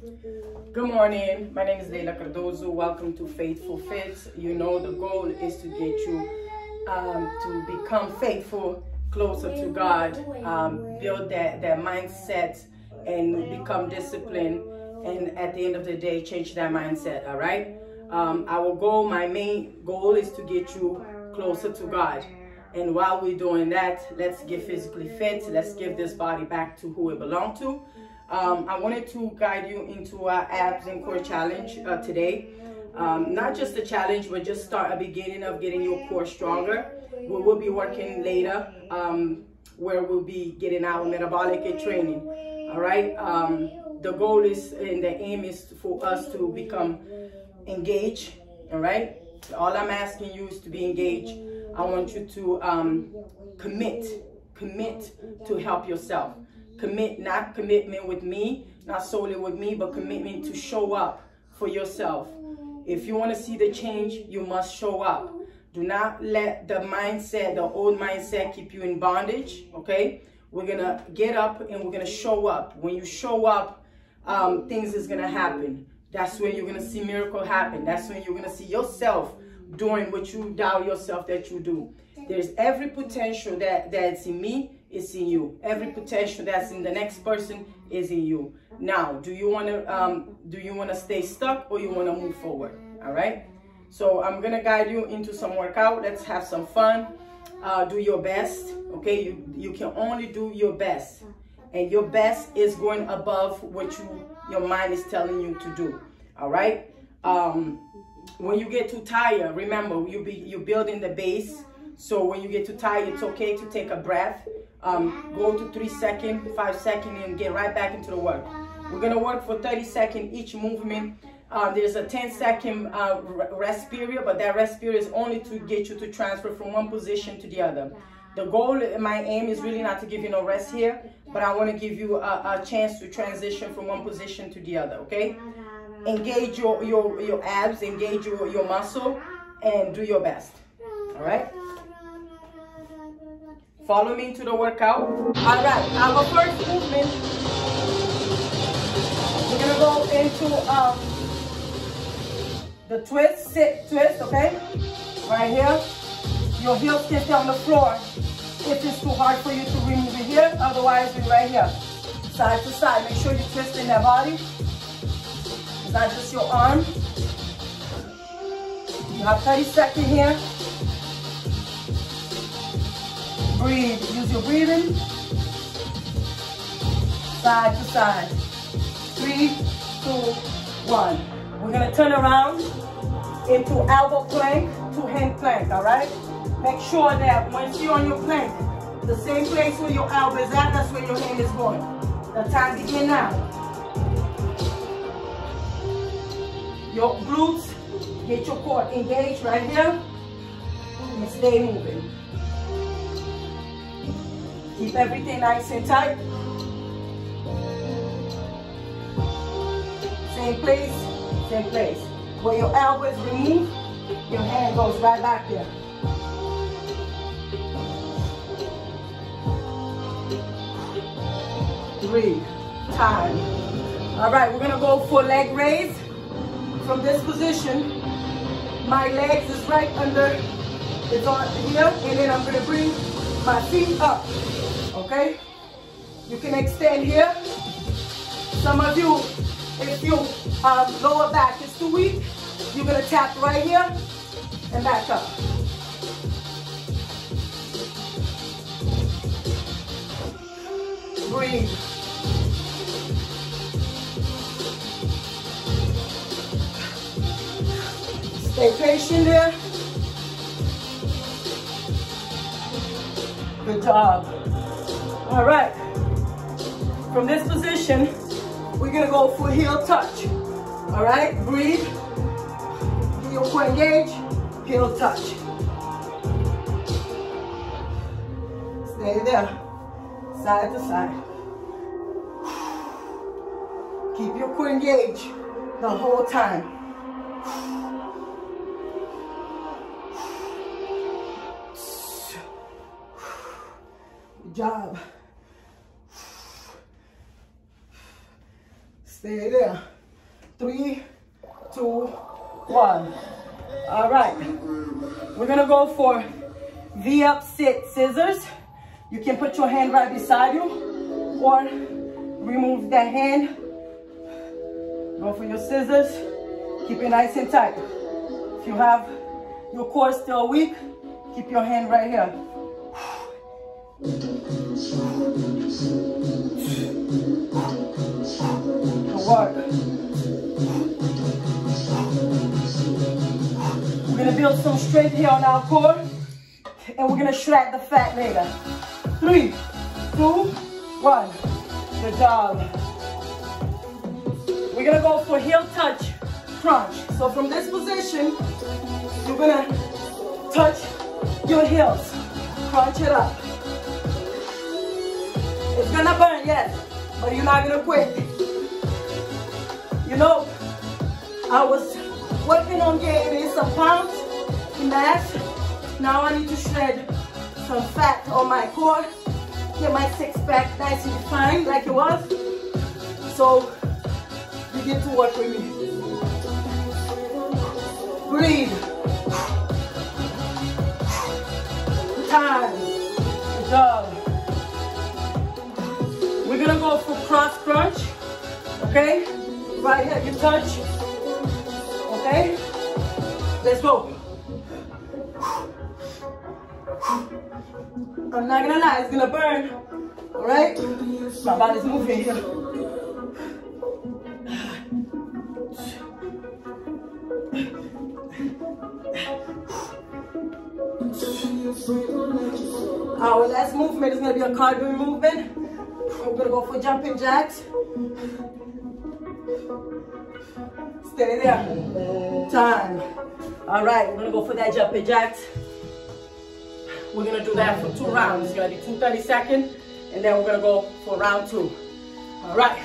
Good morning. My name is Leila Cardozo. Welcome to Faithful Fit. You know the goal is to get you um, to become faithful, closer to God, um, build that, that mindset and become disciplined. And at the end of the day, change that mindset, all right? Um, our goal, my main goal is to get you closer to God. And while we're doing that, let's get physically fit. Let's give this body back to who it belongs to. Um, I wanted to guide you into our abs and core challenge uh, today. Um, not just a challenge, but just start a beginning of getting your core stronger. We will be working later um, where we'll be getting our metabolic training. All right. Um, the goal is and the aim is for us to become engaged. All right. All I'm asking you is to be engaged. I want you to um, commit, commit to help yourself. Commit, not commitment with me, not solely with me, but commitment to show up for yourself. If you want to see the change, you must show up. Do not let the mindset, the old mindset, keep you in bondage, okay? We're going to get up and we're going to show up. When you show up, um, things is going to happen. That's when you're going to see miracle happen. That's when you're going to see yourself doing what you doubt yourself that you do. There's every potential that, that's in me is in you. Every potential that's in the next person is in you. Now, do you want to um, do you want to stay stuck or you want to move forward? All right. So I'm gonna guide you into some workout. Let's have some fun. Uh, do your best. Okay, you you can only do your best, and your best is going above what you your mind is telling you to do. All right. Um, when you get too tired, remember you be you building the base. So when you get too tired, it's okay to take a breath. Um, go to three second, five second, and get right back into the work. We're gonna work for 30 second each movement. Uh, there's a 10 second uh, rest period, but that rest period is only to get you to transfer from one position to the other. The goal, my aim is really not to give you no rest here, but I want to give you a, a chance to transition from one position to the other, okay? Engage your, your, your abs, engage your, your muscle, and do your best, all right? Follow me into the workout. All right, our first movement, we're gonna go into um, the twist, sit, twist, okay? Right here. Your heels can on the floor if it's too hard for you to remove it here. Otherwise, be right here. Side to side. Make sure you're twisting that body. It's not just your arm. You have 30 seconds here. Breathe. Use your breathing. Side to side. Three, two, one. We're gonna turn around into elbow plank to hand plank, all right? Make sure that once you're on your plank, the same place where your elbow is at, that's where your hand is going. The time begin now. Your glutes, get your core engaged right here, and stay moving. Keep everything nice and tight. Same place, same place. Where your elbow is removed, your hand goes right back there. Three, time. All right, we're gonna go for leg raise. From this position, my legs is right under, it's on here, and then I'm gonna bring my feet up okay? You can extend here. Some of you, if your um, lower back is too weak, you're gonna tap right here and back up. Breathe. Stay patient there. Good job. All right. From this position, we're gonna go for heel touch. All right, breathe. Heel core engage, heel touch. Stay there, side to side. Keep your core engaged the whole time. Good job. Stay there. Three, two, one. All right. We're gonna go for V up sit scissors. You can put your hand right beside you or remove that hand. Go for your scissors. Keep it nice and tight. If you have your core still weak, keep your hand right here. Work. We're gonna build some strength here on our core and we're gonna shred the fat later. Three, two, one. Good job. We're gonna go for heel touch crunch. So from this position, you're gonna touch your heels. Crunch it up. It's gonna burn, yes, but you're not gonna quit. You know, I was working on getting some pounds, in mass. Now I need to shred some fat on my core, get my six pack nice and defined like it was. So begin to work with me. Breathe. Time. Job. We're gonna go for cross crunch. Okay? Right here, you touch. Okay? Let's go. I'm not gonna lie, it's gonna burn. Alright? My body's moving here. Our last movement is gonna be a cardio movement. We're gonna go for jumping jacks. Stay there. Time. All right, we're gonna go for that jumping jacks. We're gonna do that for two rounds. It's gonna be two 30 second, and then we're gonna go for round two. All right.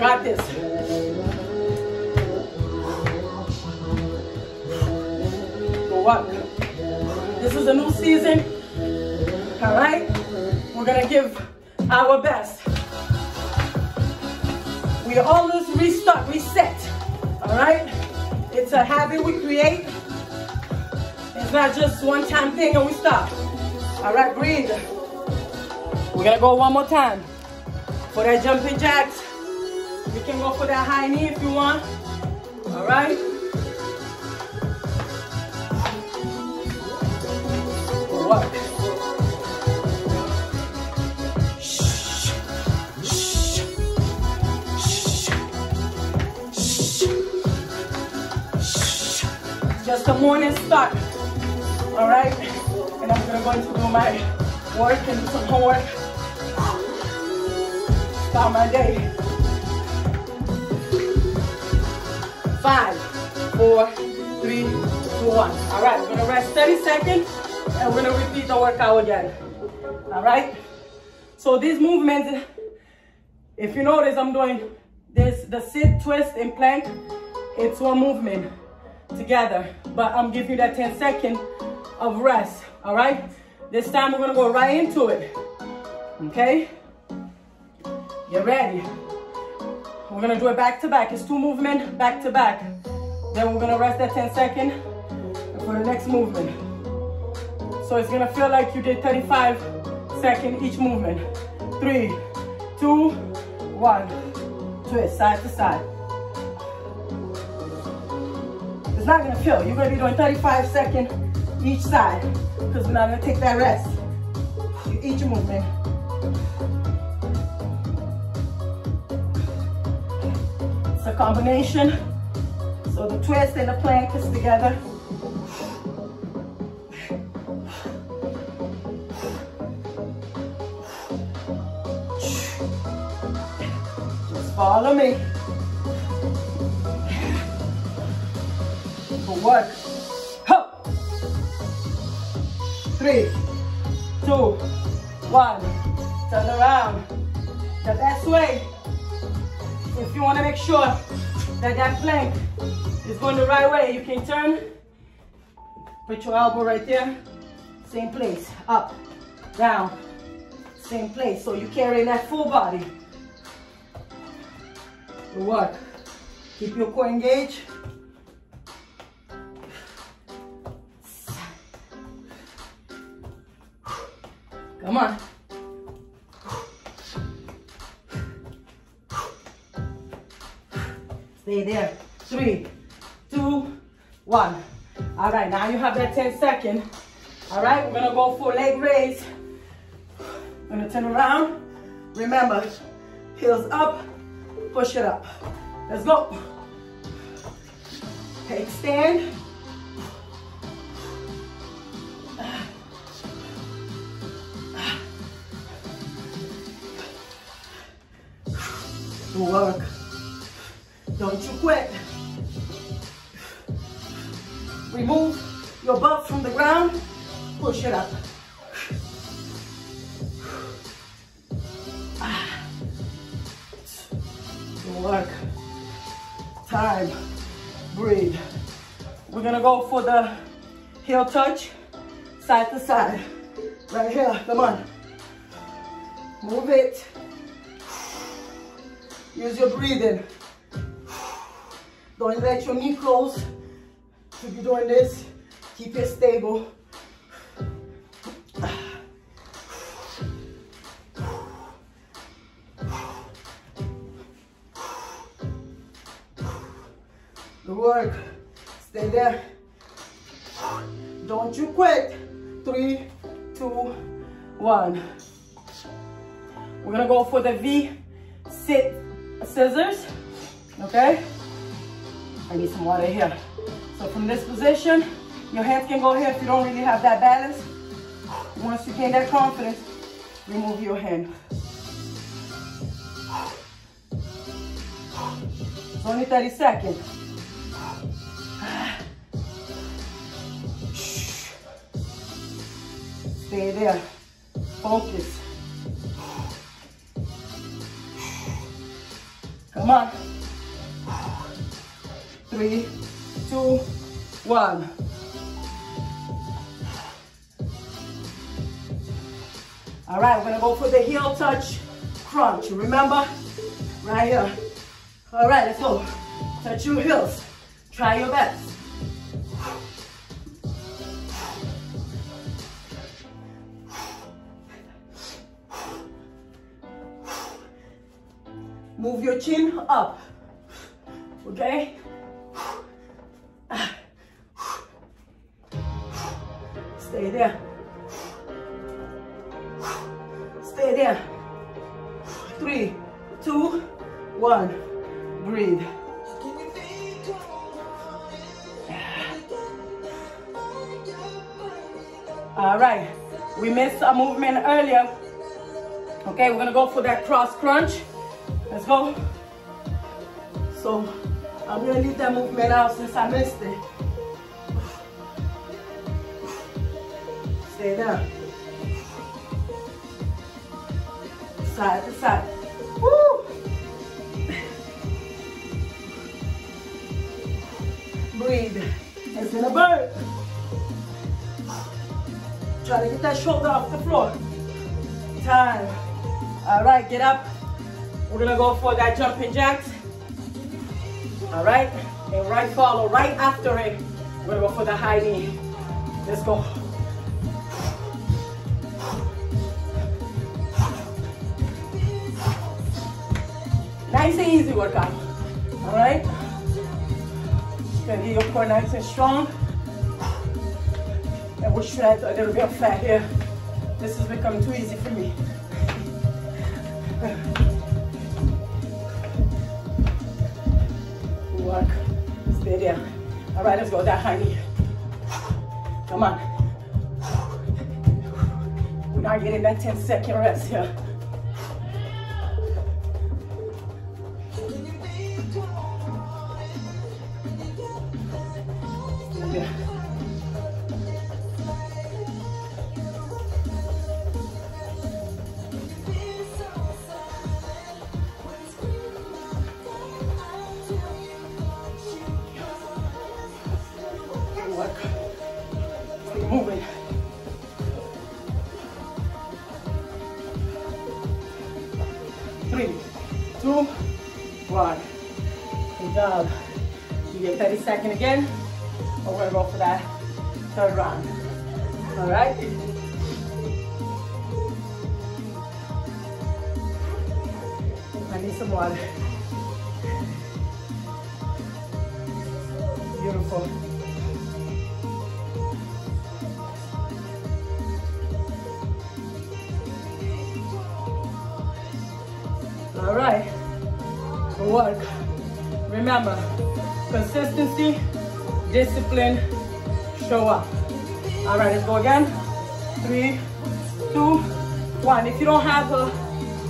Got this. Go up. This is a new season. All right. We're gonna give our best. We always restart, reset. All right. It's a habit we create. It's not just one time thing and we stop. All right, breathe. We're gonna go one more time. For that jumping jacks, you can go for that high knee if you want. All right. What? Just a morning start. All right. And I'm gonna go into do my work and do some homework. Start my day. Five, four, three, two, one. All right, we're gonna rest 30 seconds and we're gonna repeat the workout again. All right? So these movements, if you notice, I'm doing this, the sit, twist, and plank. It's one movement together, but I'm giving you that 10 second of rest, all right? This time we're gonna go right into it, okay? Get ready. We're gonna do it back to back. It's two movement, back to back. Then we're gonna rest that 10 second for the next movement. So it's gonna feel like you did 35 second each movement. Three, two, one. Twist side to side. Not gonna feel. You're gonna be doing 35 second each side because we're not gonna take that rest. Each movement. It's a combination. So the twist and the plank is together. Just follow me. Good work. Ho! Three, two, one. Turn around. The best way, if you want to make sure that that plank is going the right way, you can turn. Put your elbow right there. Same place. Up, down, same place. So you're carrying that full body. Good work. Keep your core engaged. Come on. Stay there. Three, two, one. All right, now you have that 10 second. All right, we're gonna go for leg raise. We're Gonna turn around. Remember, heels up, push it up. Let's go. Take stand. Work. Don't you quit. Remove your butt from the ground. Push it up. Ah. Work. Time. Breathe. We're gonna go for the heel touch, side to side. Right here, come on. Move it. Use your breathing. Don't let your knee close. If you're doing this, keep it stable. Good work. Stay there. Don't you quit. Three, two, one. We're gonna go for the V sit scissors, okay? I need some water here. So from this position, your hands can go here if you don't really have that balance. Once you gain that confidence, remove your hand. It's only 30 seconds. Stay there. Focus. On. Three, two, one. All right, we're gonna go for the heel touch crunch. Remember? Right here. All right, let's go. Touch your heels. Try your best. Up. Okay? Stay there. Stay there. Three, two, one. Breathe. All right. We missed a movement earlier. Okay, we're gonna go for that cross crunch. Let's go. So I'm gonna leave that movement out since I missed it. Stay there. Side to side. Woo! Breathe. It's gonna burn. Try to get that shoulder off the floor. Time. All right, get up. We're gonna go for that jumping jacks. All right, and right follow right after it. We're gonna go for the high knee. Let's go. Nice and easy workout. All right. Gonna get your core nice and strong. And we'll shred a little bit of fat here. This is becoming too easy for me. Work. Stay there. All right, let's go that honey. Come on. We're not getting that 10 second rest here. Two, one. Good job. You get 30 seconds again. We're gonna go for that third round. All right? I need some water. Beautiful. Work. Remember, consistency, discipline, show up. All right, let's go again. Three, two, one. If you don't have a,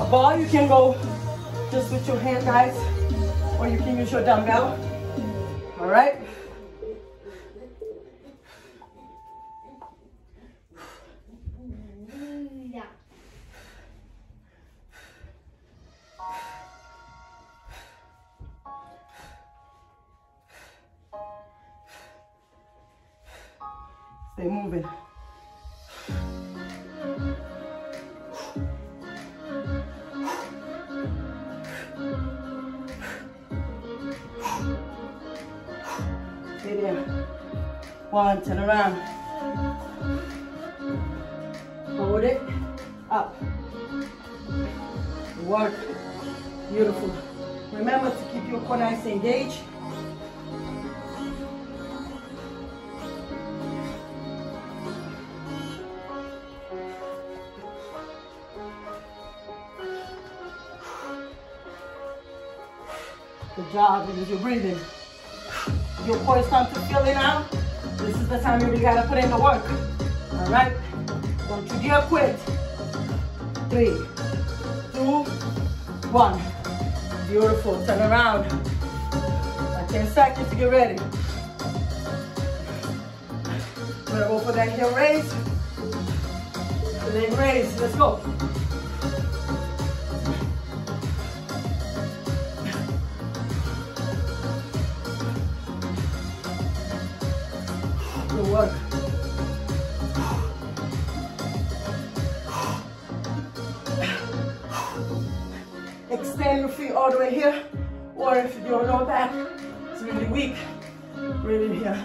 a ball, you can go just with your hand, guys, or you can use your dumbbell. All right. Stay moving. Stay there. One, turn around. Hold it. Up. Work. Beautiful. Remember to keep your core nice engaged. Job, and you're breathing, your core is starting to fill in out. This is the time you really gotta put in the work. All right? Don't you dare quit. Three, two, one. Beautiful, turn around. Got 10 seconds to get ready. We're gonna go for that heel raise. Leg raise, let's go. All the way here, or if your lower back is really weak, really here.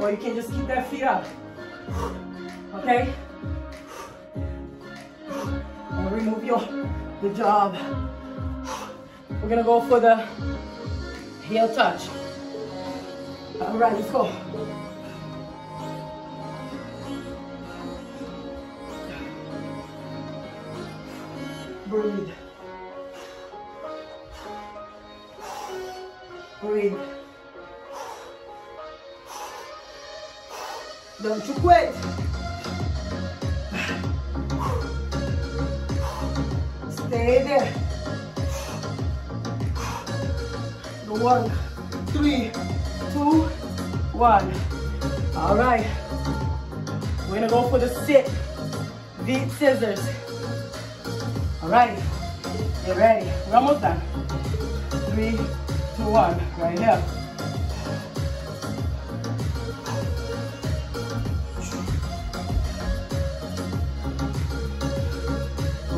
Or you can just keep that feet up. Okay? And remove your the job. We're gonna go for the heel touch. All right, let's go. Breathe. Breathe. Don't you quit. Stay there. Work. Three, two, one. All right. We're gonna go for the sit. Beat scissors. All right. Get ready. We're almost done. Three, one. Right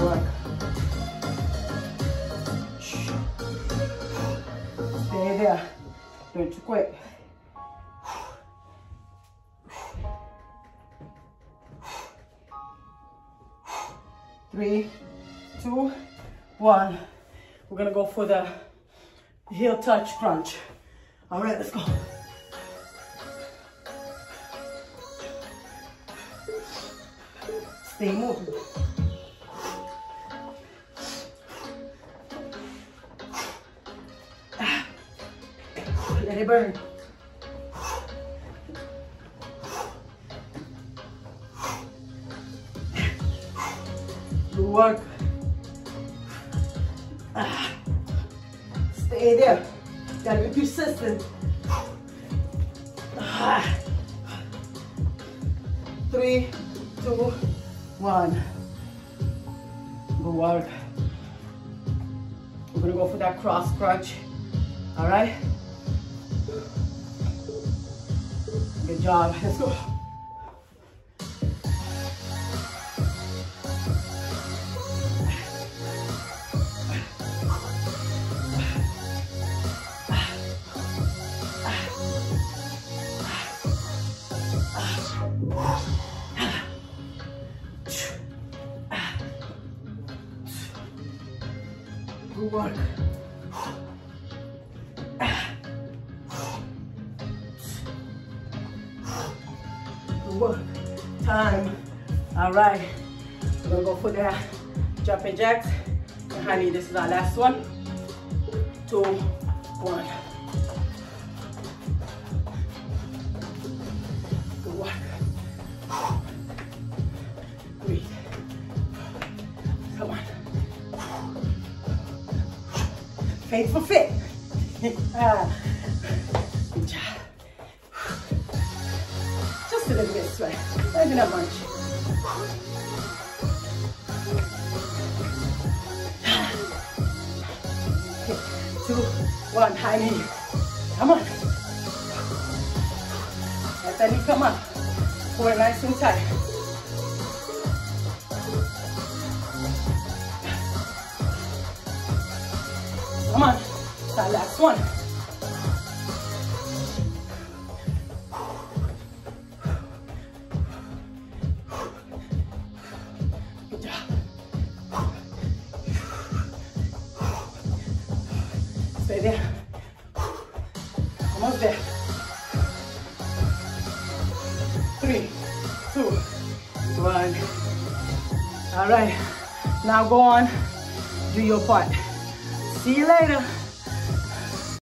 work. Stay there. Don't you quit. Three, two, one. We're gonna go for the heel touch crunch. All right, let's go. Stay moving. Let it burn. Good work. Ah. Three, two, one. Good work. We're gonna go for that cross crunch. All right? Good job. Let's go. Right. We're gonna go for the jumping jacks. And honey, this is our last one. Two, one. Breathe. Come on. Faithful fit. Ah. Good job. Just a little bit sweat. Not that much. Two, one, high knee. Come on. Let that knee come up. Pull it nice and tight. Come on. That last one. Go on. Do your part. See you later.